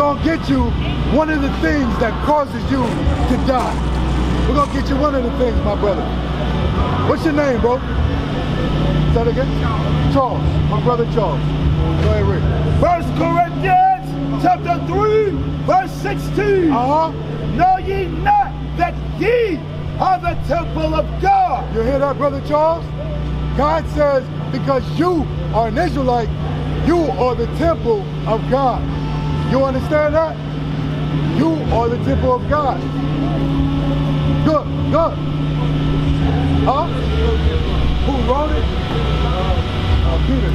gonna get you one of the things that causes you to die. We're gonna get you one of the things, my brother. What's your name, bro? Say it again. Charles. My brother Charles. Go ahead, read. First Corinthians chapter 3, verse 16. Uh-huh. Know ye not that ye are the temple of God? You hear that, brother Charles? God says, because you are an Israelite, you are the temple of God. You understand that? You are the temple of God. Good, good. Huh? Who wrote it? Uh, Peter.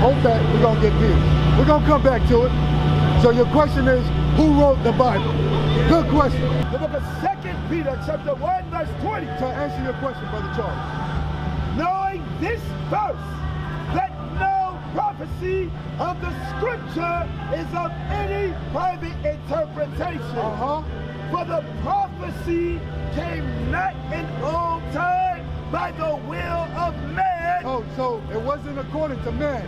Hold that. We're going to get Peter. We're going to come back to it. So your question is, who wrote the Bible? Good question. The book of 2 Peter chapter 1, verse 20. To answer your question, Brother Charles. Knowing this no prophecy of the scripture is of any private interpretation. Uh-huh. For the prophecy came not in old time by the will of man, Oh, so it wasn't according to man.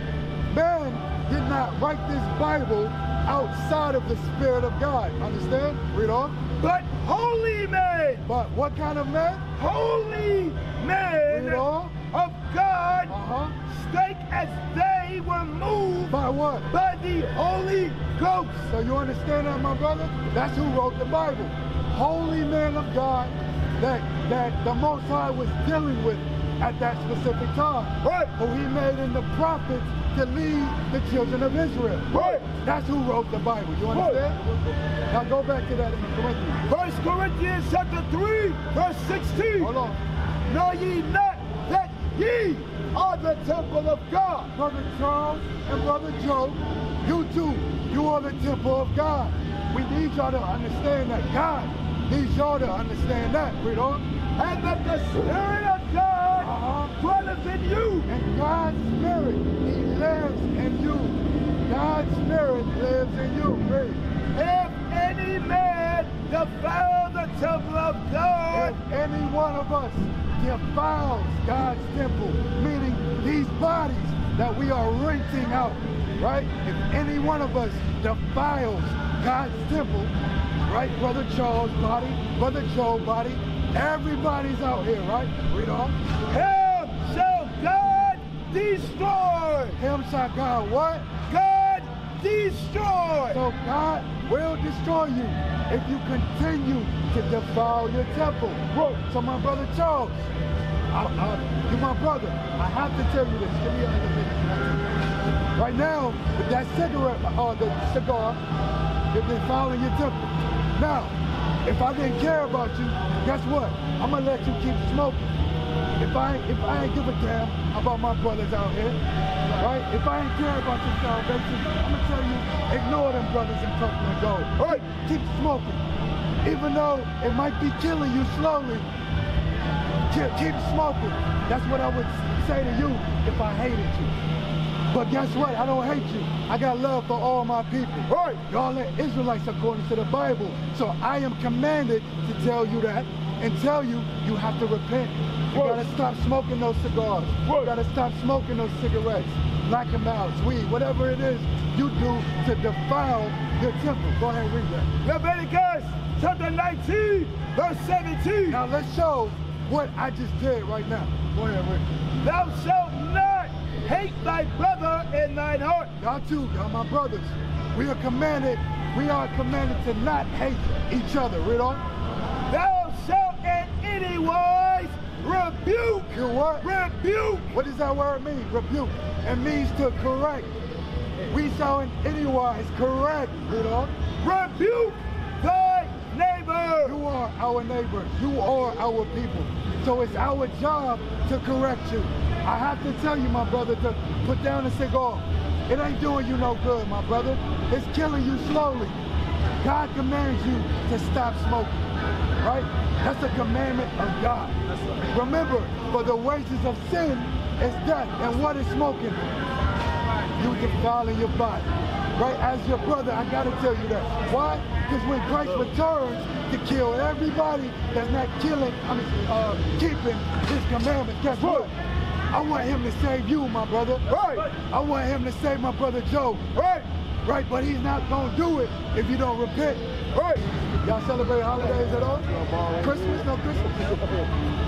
Man did not write this Bible outside of the Spirit of God. Understand? Read on. but holy men, But what kind of man? holy men Read on. of God, Uh-huh. spake as they were moved By what? by the Holy Ghost. So you understand that, my brother? That's who wrote the Bible. Holy man of God that that the Most High was dealing with at that specific time. Right. Who he made in the prophets to lead the children of Israel. Right. That's who wrote the Bible. You understand? Now go back to that in Corinthians. First Corinthians chapter 3, verse 16. Hold on. Know ye not that ye are the temple of God? Brother Charles and Brother Joe, you too, you are the temple of God. We need y'all to understand that. God needs y'all to understand that. Read on. And that the Spirit of God Uh-huh. dwelleth in you. And God's Spirit, He lives in you. God's Spirit lives in you. If any man defile temple of God, If any one of us defiles God's temple, meaning these bodies that we are renting out, right? If any one of us defiles God's temple, right? Brother Charles' body, Brother Joe's body, everybody's out here, right? Read on. him shall God destroy. Him shall God what? God destroy. So God will destroy you if you continue to defile your temple. Bro, so my brother Charles, I, I, you're my brother. I have to tell you this. Give me another minute. Right now, with that cigarette, uh, the cigar, you're defiling your temple. Now, if I didn't care about you, guess what? I'm gonna let you keep smoking. If I if I ain't give a damn about my brothers out here, right? If I ain't care about your salvation, I'm gonna tell you, ignore them brothers in purple and gold. All right, keep smoking. Even though it might be killing you slowly, keep, smoking. That's what I would say to you if I hated you. But guess what? I don't hate you. I got love for all my people. Right. Y'all are Israelites according to the Bible. So I am commanded to tell you that and tell you you have to repent. You gotta stop smoking those cigars. You gotta stop smoking those cigarettes, Black and Milds, weed, whatever it is you do to defile your temple. Go ahead and read that. Leviticus chapter 19, verse 17. Now let's show what I just did right now. Go ahead, Rick. Thou shalt not hate thy brother in thine heart. Y'all too, y'all my brothers. We are commanded, we are commanded to not hate each other. Read on. Thou in any wise rebuke. You what? Rebuke. What does that word mean? Rebuke. It means to correct. We shall in any wise correct. On. Rebuke thy neighbor. You are our neighbors. You are our people. So it's our job to correct you. I have to tell you, my brother, to put down the cigar. It ain't doing you no good, my brother. It's killing you slowly. God commands you to stop smoking, right? That's a commandment of God. Remember, for the wages of sin is death. And what is smoking? You defiling your body. Right? As your brother, I gotta tell you that. Why? Because when Christ returns to kill everybody that's not killing, I mean, uh, keeping his commandments, guess what? I want him to save you, my brother. Right. I want him to save my brother Joe. Right. Right, but he's not gonna do it if you don't repent. Right. Y'all celebrate holidays at all? Christmas? No Christmas?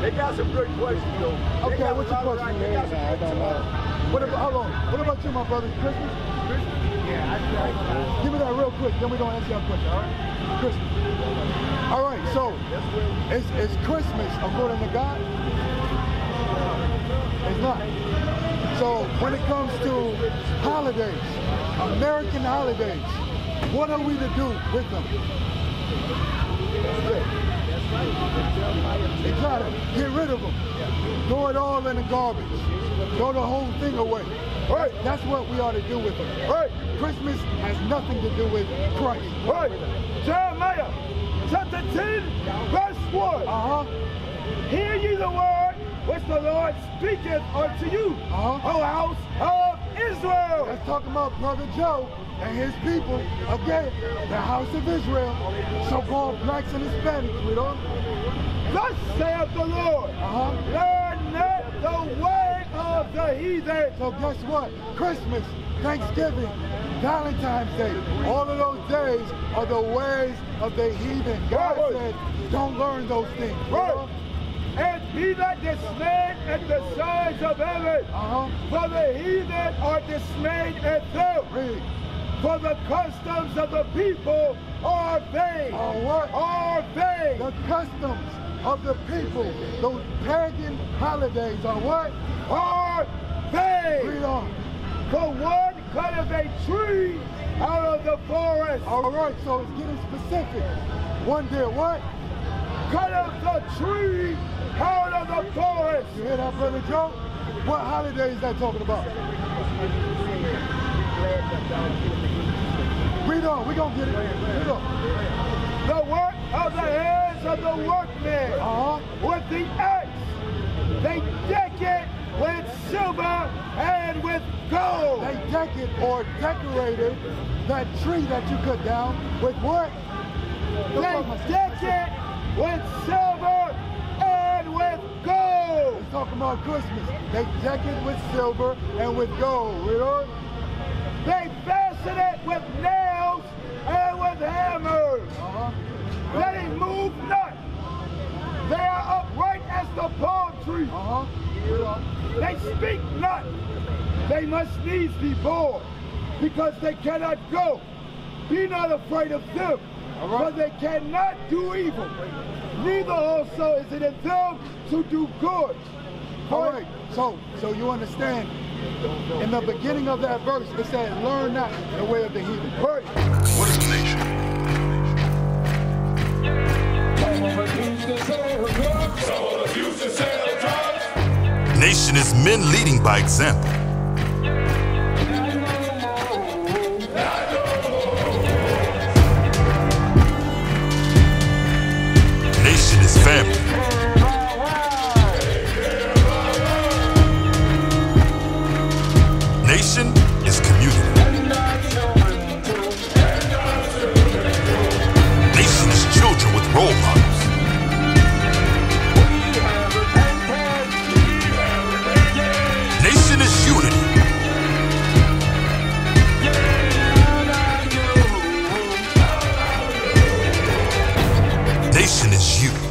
They got some good questions though. They Okay, got what's your question? right- they got some good questions. What about, hold on. What about you, my brother? Christmas? Christmas? Yeah, I Give me that real quick, then we're gonna answer your question, all right? Christmas. All right, so it's, it's Christmas according to God? It's not. So when it comes to holidays, American holidays, what are we to do with them? Exactly. Get rid of them. Throw it all in the garbage. Throw the whole thing away. Right. That's what we ought to do with it. Right. Christmas has nothing to do with Christ. Right. Jeremiah chapter 10, verse 1. Uh-huh. Hear ye the word which the Lord speaketh unto you, Uh-huh. O house of Israel. Let's talk about Brother Joe and his people. Again, the house of Israel. So-called blacks and Hispanics, we don't. Thus saith the Lord, Uh-huh. learn not the way of the heathen. So guess what? Christmas, Thanksgiving, Valentine's Day, all of those days are the ways of the heathen. God Right. said, don't learn those things. Right. And be not dismayed at the signs of heaven, Uh-huh. for the heathen are dismayed at them. Read. For the customs of the people are vain. Are what? Are vain. The customs of the people, those pagan holidays are what? Are vain. Read on. For one cutteth a tree out of the forest. All right, so it's getting specific. One did what? Cutteth the tree out of the forest. You hear that, Brother Joe? What holiday is that talking about? On, we gonna get it. Read on. The work of the hands of the workman. Uh-huh. With the axe. They deck it with silver and with gold. They deck it or decorated that tree that you cut down with what? They deck it with silver and with gold. Let's talk about Christmas. They deck it with silver and with gold. Read on. They fasten it with nails and with hammers. Uh-huh. That it move not. They are upright as the palm tree. Uh-huh. Read on. They speak not. They must needs be born because they cannot go. Be not afraid of them, All right. for they cannot do evil. Neither also is it in them to do good. All right. So, so you understand? In the beginning of that verse, it said, "Learn not the way of the heathen." Right. What is a nation? Nation is men leading by example. Nation is family. Nation is community. Nation is children with role models. is you.